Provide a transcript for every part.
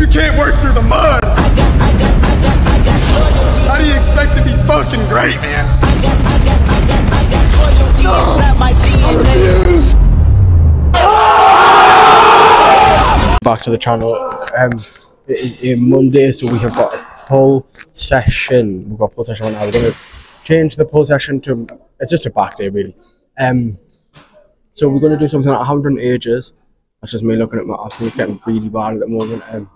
if you can't work through the mud? How do you expect to be fucking great, man? back to the channel. Um, it, it Monday, so we have got a pull session. We've got a pull session right now. We're going to change the pull session to it's just a back day, really. Um, so we're going to do something I haven't done in ages. That's just me looking at my acne getting really bad at the moment. Um,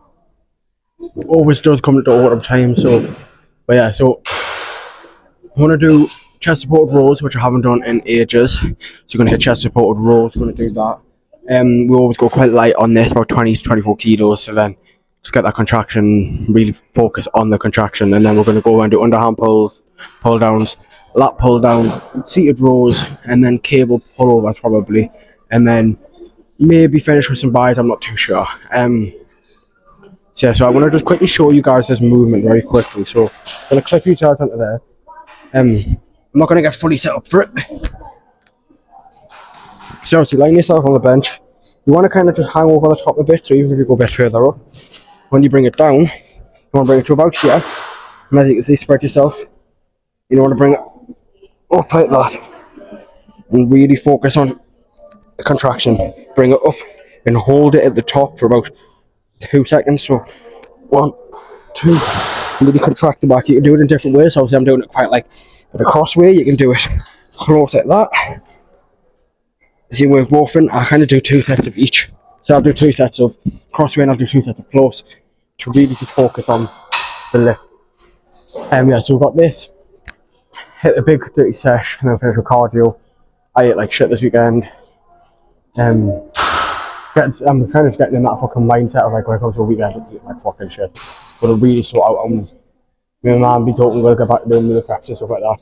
always does come at the autumn time, so but yeah, so I want to do chest supported rows, which I haven't done in ages. So you're to hit chest supported going to do that. Um, we always go quite light on this, about 20 to 24 kilos. So then just get that contraction, really focus on the contraction, and then we're to go and do underhand pulls, pull downs, lat pull downs, seated rows, and then cable pullovers probably, and then maybe finish with some buys. I'm not too sure. Um, so yeah, so I want to just quickly show you guys this movement very quickly. So I'm going to clip you guys onto there. Um, I'm not going to get fully set up for it. So, so line yourself on the bench. You want to kind of just hang over the top a bit, so even if you go a bit further up, when you bring it down, you want to bring it to about here. And as you can see, spread yourself. You don't want to bring it up like that. And really focus on the contraction. Bring it up and hold it at the top for about two seconds. So, one, two, really contract the back. You can do it in different ways. Obviously, I'm doing it quite like the cross way. You can do it close like that See with Wolfen, I kind of do two sets of each. So I'll do two sets of crossway and I'll do two sets of close to really just focus on the lift. Um, yeah, so we've got this, hit a big dirty sesh and then finish with cardio. I ate like shit this weekend. Um, get, I'm kind of getting in that fucking mindset of like when it comes to a weekend, like fucking shit. But I really sort out on me and man be talking, we're to get back to doing meal practice and stuff like that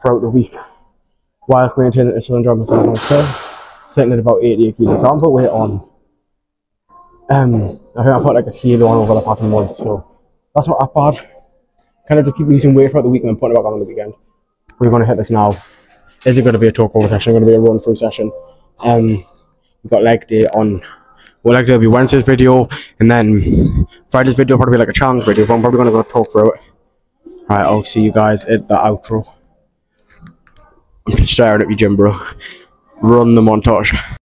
throughout the week. Whilst maintaining a still enjoying myself on the sitting at about 80 kilos. So I'm put weight on. Um, I think I put like a kilo on over the past month, so that's not that bad. Kind of just keep losing weight throughout the week and then putting it back on the weekend. We're going to hit this now. Is it going to be a talk over session? Going to be a run through session. Um, got leg day on. Well, day will be Wednesday's video, and then Friday's video probably like a challenge video. But I'm probably to go talk through it. Alright, I'll see you guys at the outro. I'm just staring at you gym, bro. Run the montage.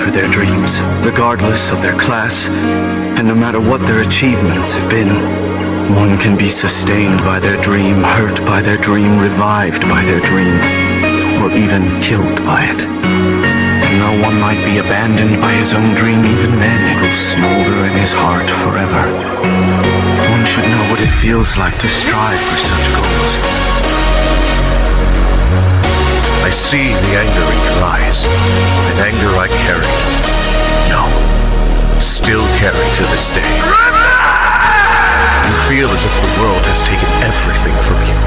For their dreams, regardless of their class, and no matter what their achievements have been. One can be sustained by their dream, hurt by their dream, revived by their dream, or even killed by it. And though one might be abandoned by his own dream, even then it will smolder in his heart forever. One should know what it feels like to strive for such goals. I see the anger in your eyes, an anger I carry. No, still carry to this day. You feel as if the world has taken everything from you,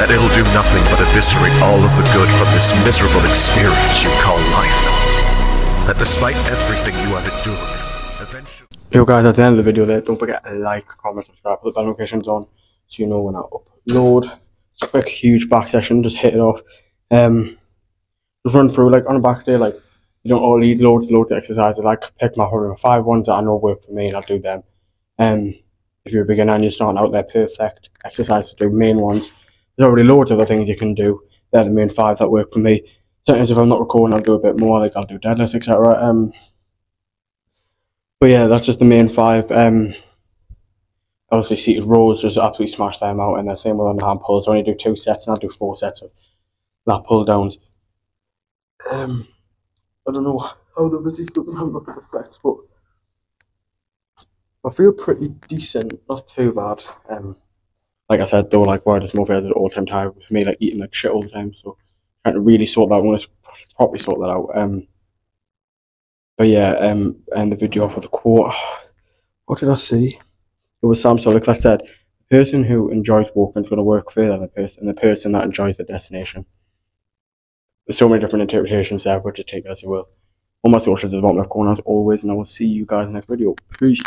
that it'll do nothing but eviscerate all of the good from this miserable experience you call life. That despite everything you have endured, eventually. Yo guys, at the end of the video there, don't forget to like, comment, subscribe, put the bell notifications on so you know when I upload. It's a quick, huge back session, just hit it off. Um, just run through, like, on a back day, like, you don't all need loads, loads of exercises, like, pick my probably five ones that I know work for me and I'll do them. Um, if you're a beginner and you're starting out, they're perfect exercise to do, main ones. There's already loads of other things you can do. They're the main five that work for me. Sometimes if I'm not recording, I'll do a bit more, like, I'll do deadlifts, etc. Um, but yeah, that's just the main five. Um, obviously seated rows, just absolutely smash them out, and then same with the hand pulls. I only do two sets, and I'll do four sets of lat pull downs. Um, I don't know how the busy looking hand look reflects, but I feel pretty decent, not too bad. Um, like I said though, like why does more is an all time high with me, like eating like shit all the time. So trying to really sort that. To properly sort that out. Um, but yeah, um, end the video off with a quote. What did I see? It was Sam Sulek that said, "The person who enjoys walking is going to work further than the person, and the person that enjoys the destination." There's so many different interpretations there, but just take as you will. All my socials at the bottom left corner as always, and I will see you guys in the next video. Peace.